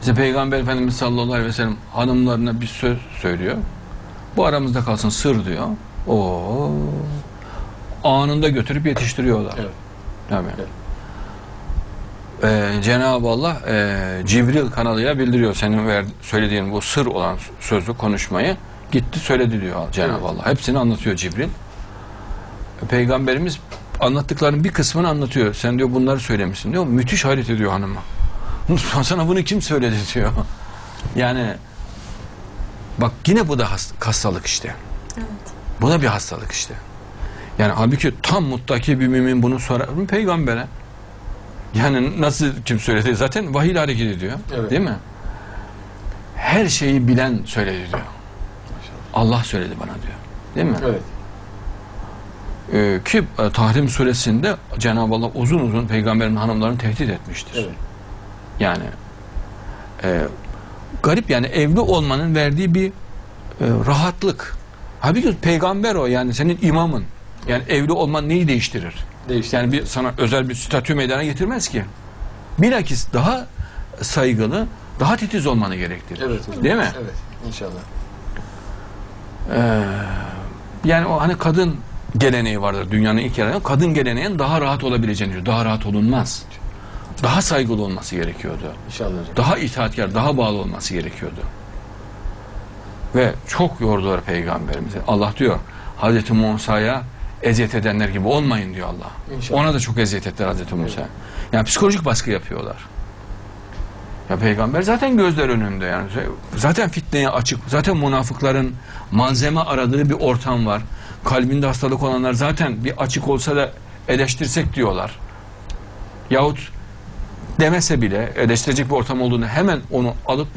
İşte Peygamber Efendimiz sallallahu aleyhi ve sellem hanımlarına bir söz söylüyor. Bu aramızda kalsın sır diyor. O anında götürüp yetiştiriyorlar. Evet. Tabii. Evet. Ee, Cenab-ı Allah e, Cibril kanalıyla bildiriyor senin ver, söylediğin bu sır olan sözlü konuşmayı gitti söyledi diyor Cenab-ı Evet. Allah. Hepsini anlatıyor Cibril. Peygamberimiz anlattıklarının bir kısmını anlatıyor. Sen diyor bunları söylemişsin diyor. Müthiş hayret ediyor hanıma. Sana bunu kim söyledi diyor. Yani bak yine bu da hast- hastalık işte. Evet. Bu da bir hastalık işte. Yani halbuki tam muttaki bir mümin bunu sorar mı peygambere? Yani nasıl kim söyledi? Zaten vahiy hareket ediyor. Evet. Değil mi? Her şeyi bilen söyledi diyor. Allah söyledi bana diyor. Değil mi? Evet. Ee, ki e, Tahrim suresinde Cenab-ı Allah uzun uzun peygamberin hanımlarını tehdit etmiştir. Evet. Yani e, garip yani evli olmanın verdiği bir e, rahatlık. Halbuki peygamber o yani senin imamın. Yani evli olman neyi değiştirir? Değişti. Yani bir sana özel bir statü meydana getirmez ki. Bilakis daha saygılı, daha titiz olmanı gerektirir. Evet. hocam. Değil mi? Evet. İnşallah. Ee, yani o hani kadın geleneği vardır dünyanın ilk yerinde. Kadın geleneğin daha rahat olabileceğini. Daha rahat olunmaz. Daha saygılı olması gerekiyordu. İnşallah. Daha itaatkar, daha bağlı olması gerekiyordu. Ve çok yordular peygamberimizi. Allah diyor Hazreti Musa'ya eziyet edenler gibi olmayın diyor Allah. İnşallah. Ona da çok eziyet ettiler Hazreti Musa. Yani psikolojik baskı yapıyorlar. Ya peygamber zaten gözler önünde yani. Zaten fitneye açık. Zaten münafıkların malzeme aradığı bir ortam var. Kalbinde hastalık olanlar zaten bir açık olsa da eleştirsek diyorlar. Yahut demese bile eleştirecek bir ortam olduğunu hemen onu alıp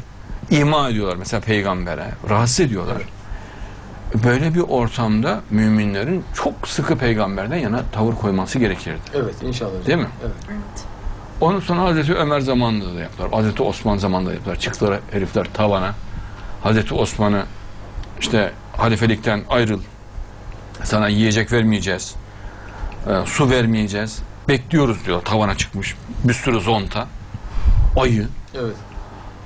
ima ediyorlar mesela peygambere. Rahatsız ediyorlar. Böyle bir ortamda müminlerin çok sıkı peygamberden yana tavır koyması gerekirdi. Evet. İnşallah. Değil mi? Evet. Evet. Onun sonra Hazreti Ömer zamanında da yaptılar. Hazreti Osman zamanında da yaptılar. Çıktılar herifler tavana. Hazreti Osman'ı işte halifelikten ayrıl. Sana yiyecek vermeyeceğiz. e, su vermeyeceğiz. Bekliyoruz diyor. Tavana çıkmış. Bir sürü zonta. Ayı. Evet.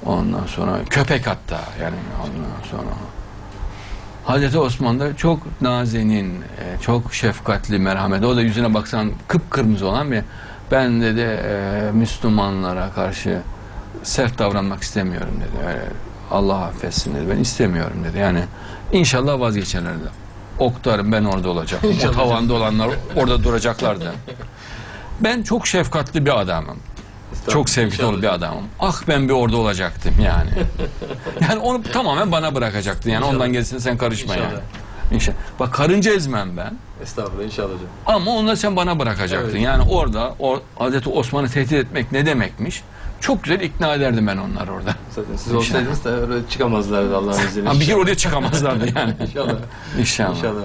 Ondan sonra köpek hatta yani ondan sonra Hazreti Osman da çok nazenin, e, çok şefkatli, merhametli. O da yüzüne baksan kıpkırmızı olan bir ben dedi e, Müslümanlara karşı sert davranmak istemiyorum dedi. Öyle, Allah affetsin dedi. Ben istemiyorum dedi. Yani inşallah vazgeçerler dedi. Oktarım ben orada olacağım. o tavanda olanlar orada duracaklardı. Ben çok şefkatli bir adamım. Çok sevgi dolu bir adamım. Ah ben bir orada olacaktım yani. yani onu tamamen bana bırakacaktın. Yani İnşallah. ondan gerisine sen karışma İnşallah. yani. İnşallah. Bak karınca ezmem ben. Estağfurullah inşallah hocam. Ama onu da sen bana bırakacaktın. Evet. Yani orada o Hazreti Osman'ı tehdit etmek ne demekmiş? Çok güzel ikna ederdim ben onları orada. Zaten siz olsaydınız da öyle çıkamazlardı Allah'ın izniyle. Ha, bir kere oraya çıkamazlardı yani. İnşallah. İnşallah. İnşallah.